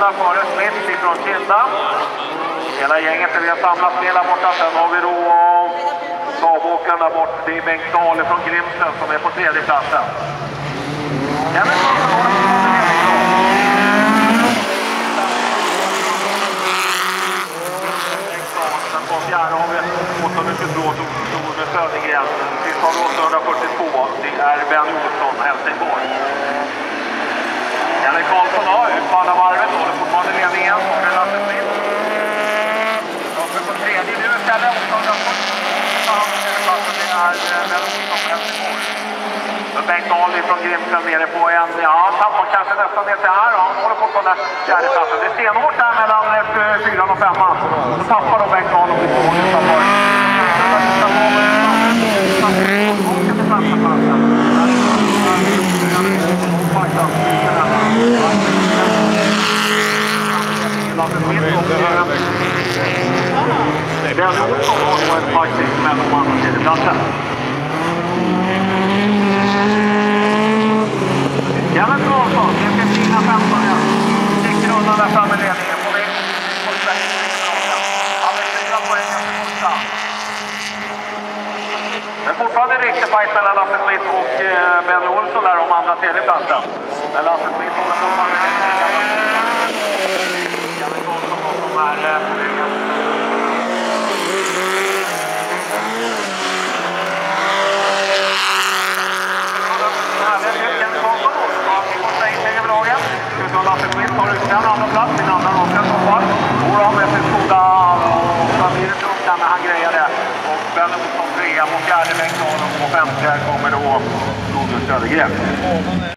där före Smith ifrån Kinda. Hela gänget är vi samlats med där borta. Sen har vi då stavåkaren där borta. Det är Bengt Dahle från Grimsten som är på tredje platsen. Kenneth Karlsson har Sen på fjärde har vi 822 Tore Södergren. Sist har vi 842. Det är Ben Olsson, Helsingborg. Janne Karlsson har på andra varvet. Håller fortfarande ledningen. Med Lasse Smith. Uppe på tredje nu istället. 840. Det är Ben Olsson, Helsingborg. Bengt Dahl från Grimslöv nere på en... Ja, han tappar kanske nästan ner till här. Han håller fortfarande fjärdeplatsen. Det är stenhårt där mellan fyran och femman. Så tappar då Bengt Dahl och blir stående utanför. Den Olsson har nog en fighting mellan man och jävligt bra Karlsson, det ska fina 15 igen. Sticker undan där framme i ledningen. På väg Sverige. Han är fyra poäng efter första. Men fortfarande en riktig fight mellan Lasse Smith och eh, Benny Olsson där om andra tredjeplatsen. Men Lasse Smith håller på Kenneth Karlsson som är eh, på ryggen. Lasse Smith har ut den andra plats, sin andra raka sommar. Jodå, med sin goda... Och blir det han grejade. Och Ben Olsson trea på fjärde Bengt och på femte kommer då Torbjörn Södergren.